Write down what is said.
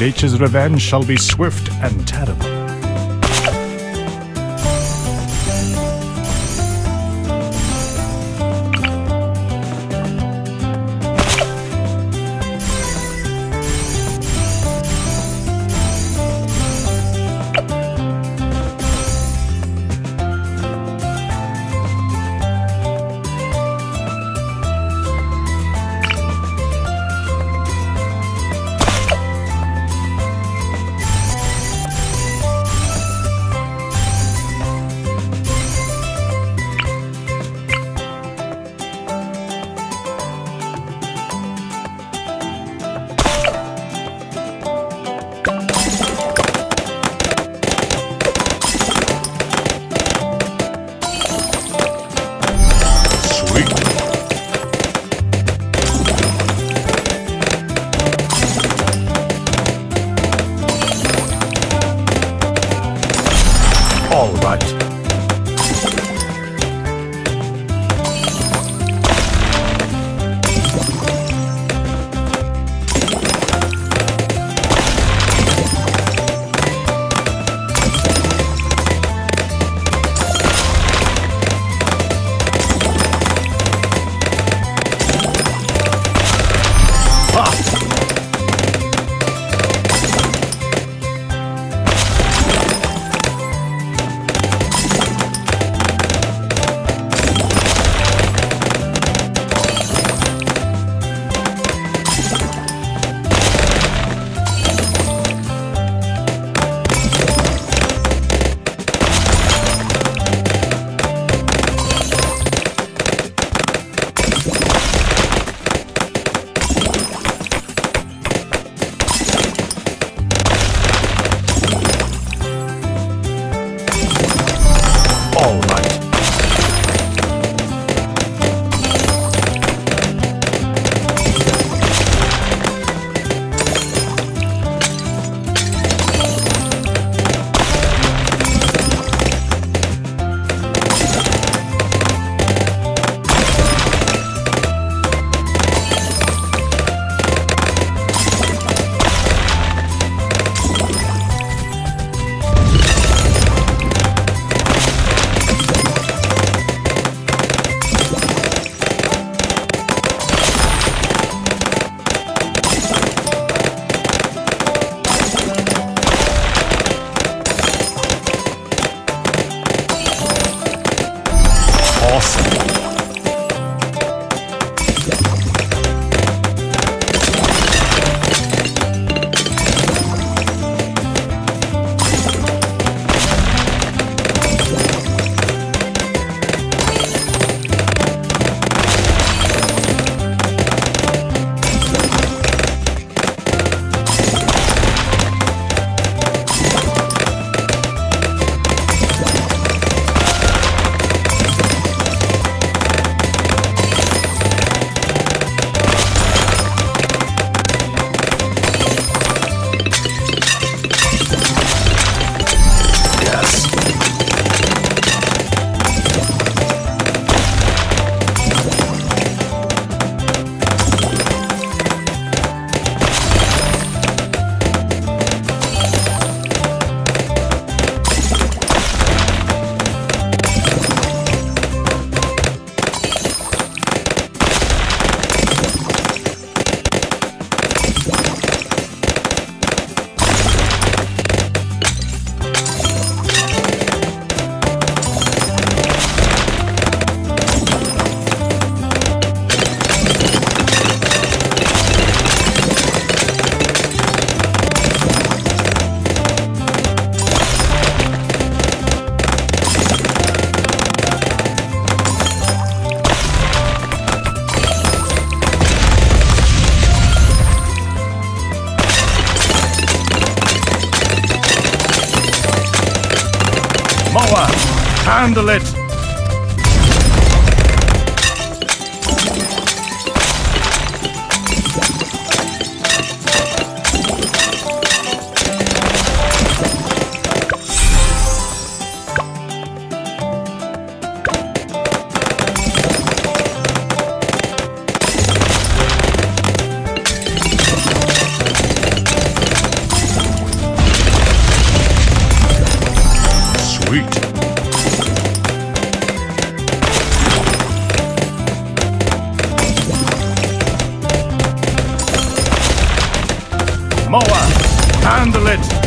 Nature's revenge shall be swift and terrible. All Awesome. Handle it. Handle it!